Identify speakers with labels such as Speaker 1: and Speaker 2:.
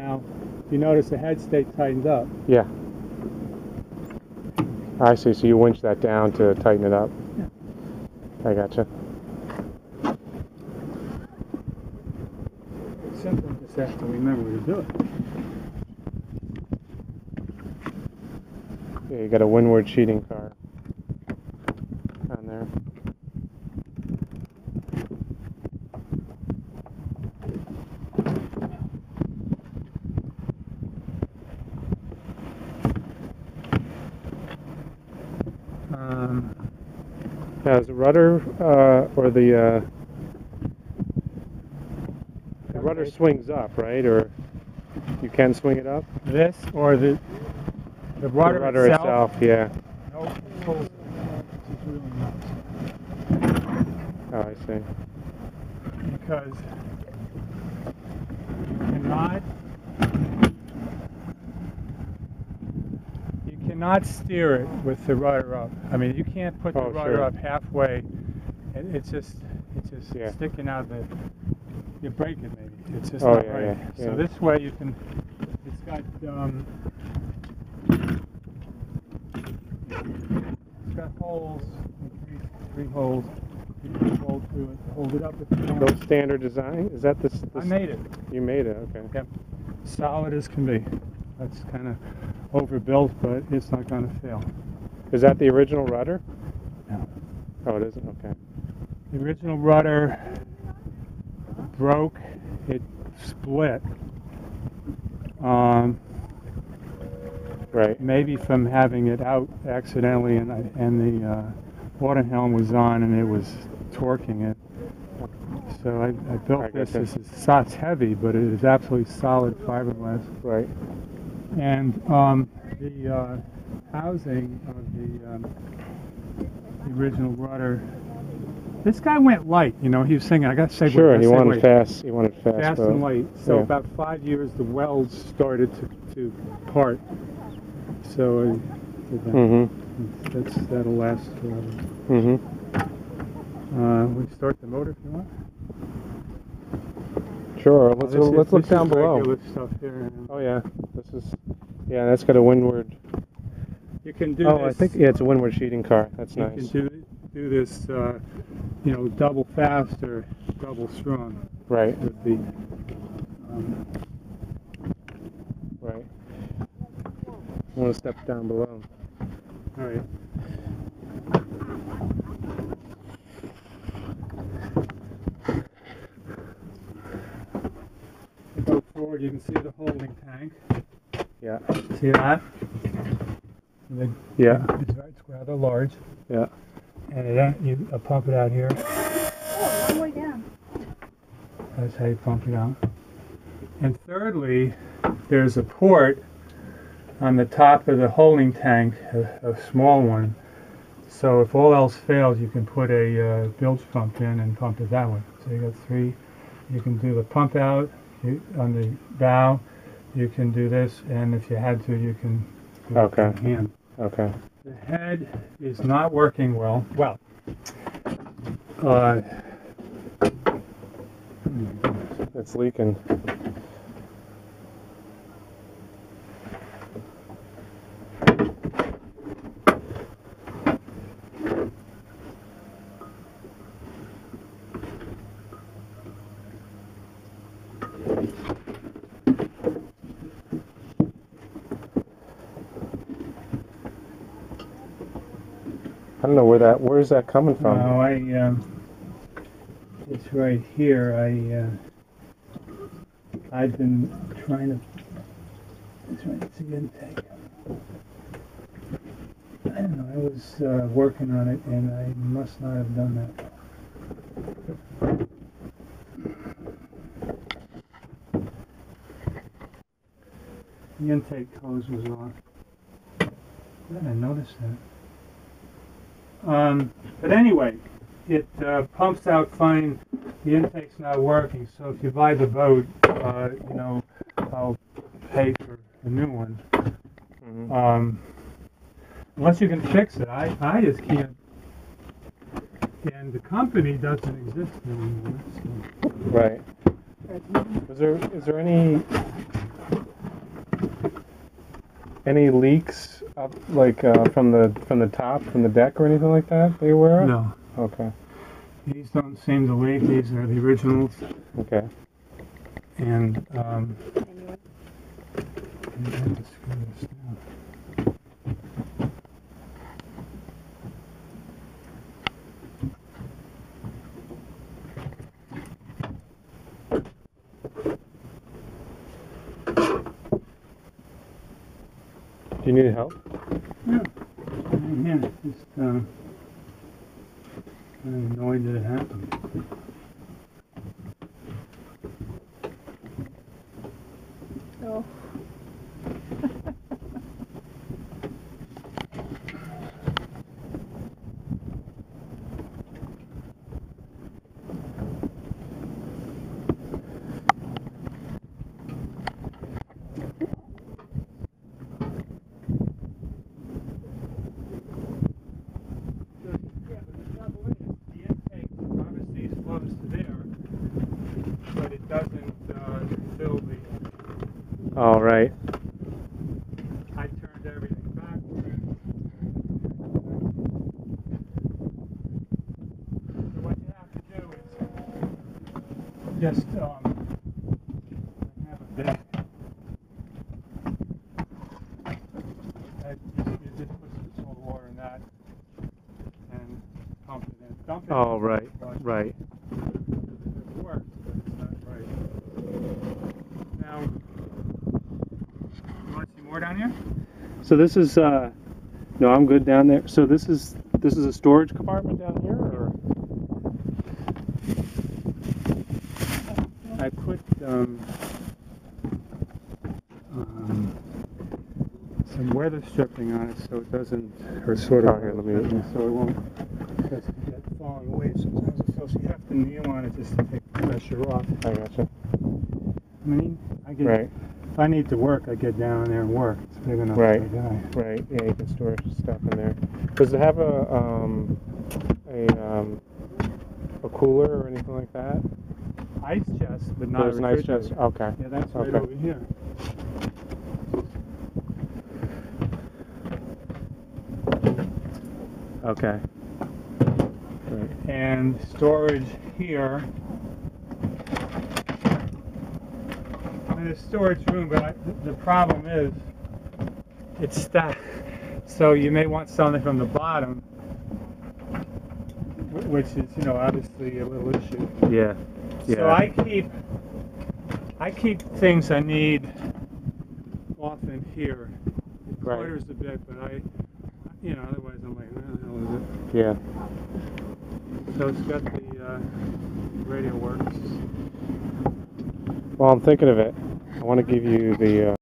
Speaker 1: Now, you notice the head stay tightened up.
Speaker 2: Yeah. I see. So you winch that down to tighten it up.
Speaker 1: Yeah.
Speaker 2: I gotcha.
Speaker 1: It's simple, just have to remember to do it.
Speaker 2: Yeah, you got a windward sheeting car on there.
Speaker 1: Um,
Speaker 2: Is the rudder uh, or the uh, the rudder swings up, right? Or you can swing it up?
Speaker 1: this or the the rudder,
Speaker 2: the rudder
Speaker 1: itself.
Speaker 2: yeah.
Speaker 1: No, pulls it. Which is really nice.
Speaker 2: Oh, I see.
Speaker 1: because you cannot cannot steer it with the rudder up. I mean, you can't put the
Speaker 2: Oh,
Speaker 1: rudder
Speaker 2: sure.
Speaker 1: up halfway, and it's just it's just
Speaker 2: Yeah.
Speaker 1: sticking out of the you break it maybe. It's just
Speaker 2: Oh,
Speaker 1: not
Speaker 2: yeah,
Speaker 1: right.
Speaker 2: yeah,
Speaker 1: So this way you can. It's got um, it's got holes, three, three holes. You can hold to it, hold it up if you want.
Speaker 2: No standard design? Is that this?
Speaker 1: I made it.
Speaker 2: You made it. Okay.
Speaker 1: Yep. Solid as can be. That's kind of overbuilt, but it's not going to fail.
Speaker 2: Is that the original rudder?
Speaker 1: No.
Speaker 2: Oh, it isn't. Okay.
Speaker 1: The original rudder broke. It split. Um,
Speaker 2: Right.
Speaker 1: maybe from having it out accidentally, and and the uh, autohelm was on, and it was torquing it. So I, I built
Speaker 2: I
Speaker 1: this. This is so it's heavy, but it is absolutely solid fiberglass.
Speaker 2: Right.
Speaker 1: And um, the uh, housing of the, um, the original rudder. This guy went light, you know. He was saying, "I got to say,
Speaker 2: Sure. He wanted fast. He wanted fast.
Speaker 1: fast
Speaker 2: boat.
Speaker 1: and light." So
Speaker 2: Yeah.
Speaker 1: about five years, the welds started to, to part. So that.
Speaker 2: Mm-hmm.
Speaker 1: That's that'll last forever.
Speaker 2: Mm-hmm.
Speaker 1: Uh, we start the motor if you want.
Speaker 2: Sure. Let's
Speaker 1: is-
Speaker 2: let's look down below.
Speaker 1: stuff here.
Speaker 2: Oh yeah. This is. Yeah, that's got a windward.
Speaker 1: You can do
Speaker 2: Oh,
Speaker 1: this.
Speaker 2: I think yeah, it's a windward sheeting car. That's
Speaker 1: you
Speaker 2: nice.
Speaker 1: You can do do this, uh, you know, double fast or double strong
Speaker 2: Right.
Speaker 1: with the. Um,
Speaker 2: Right. I want to step down below.
Speaker 1: all right. Go forward. You can see the holding tank.
Speaker 2: Yeah.
Speaker 1: See that? The-
Speaker 2: Yeah.
Speaker 1: It's, it's rather large,
Speaker 2: Yeah.
Speaker 1: and it, uh, you uh, pump it out here.
Speaker 3: Oh, long way down.
Speaker 1: That's how you pump it out. And thirdly, there's a port on the top of the holding tank, a, a small one. So if all else fails, you can put a uh, bilge pump in and pump it that way. So you got three. You can do the pump out on the bow. You can do this, and if you had to, you can
Speaker 2: Okay.
Speaker 1: hand.
Speaker 2: Okay.
Speaker 1: The head is not working well. Well, uh,
Speaker 2: It's leaking. Don't know where that. Where's that coming from?
Speaker 1: No, I, um, it's right here. I, uh, I've been trying to, it's right, it's intake. I don't know, I was, uh, working on it and I must not have done that. The intake hose was off. I didn't notice that. Um, but anyway, it uh, pumps out fine. The intake's not working, so if you buy the boat, uh, you know, I'll pay for a new one.
Speaker 2: Mhm.
Speaker 1: Um, unless you can fix it, I, I just can't. And the company doesn't exist anymore. So.
Speaker 2: Right. Is there is there any Any leaks up, like uh, from the from the top, from the deck, or anything like that? That you're aware of?
Speaker 1: No,
Speaker 2: Okay.
Speaker 1: these don't seem to leak. These are the originals.
Speaker 2: Okay.
Speaker 1: And, um,
Speaker 3: Anyway.
Speaker 1: I have to screw this down.
Speaker 2: Do you need help?
Speaker 1: Yeah, just, um, I'm annoyed that it happened.
Speaker 3: Oh.
Speaker 1: Yeah, but the trouble is, the intake obviously flows to there, but it doesn't, uh, fill the,
Speaker 2: All right.
Speaker 1: I turned everything backwards. So what you have to do is just, um, have a bit. I just, you just put some salt water in that and pump it in. Dump it.
Speaker 2: Oh, right. Right.
Speaker 1: It works, but it's not right. Now, you want to see more down here?
Speaker 2: So this is uh, no, I'm good down there. So this is this is a storage compartment down here, or
Speaker 1: I put um, um, some weather stripping on it so it doesn't, or sort of,
Speaker 2: Oh, here, let me-
Speaker 1: so it won't just get falling away sometimes. So you have to kneel on it just to take the pressure off.
Speaker 2: I gotcha.
Speaker 1: I mean, I get,
Speaker 2: Right.
Speaker 1: If I need to work, I get down there and work. It's big enough
Speaker 2: Right.
Speaker 1: for a guy.
Speaker 2: Right. Yeah, you can store stuff in there. Does it have a um, a um, a cooler or anything like that?
Speaker 1: Ice chest, but not
Speaker 2: There's
Speaker 1: a
Speaker 2: an ice chest. Okay.
Speaker 1: Yeah, that's right
Speaker 2: Okay.
Speaker 1: over here.
Speaker 2: Okay. Right.
Speaker 1: and storage here. I mean, there's storage room, but I, the, the problem is it's stacked. So you may want something from the bottom, which is, you know, obviously a little issue.
Speaker 2: Yeah. Yeah.
Speaker 1: So I keep, I keep things I need often here. It
Speaker 2: Right.
Speaker 1: clutters a bit, but I, you know, otherwise I'm like, where the hell is it?
Speaker 2: yeah.
Speaker 1: So it's got the uh, radio works.
Speaker 2: Well, I'm thinking of it. I want to give you the. Uh,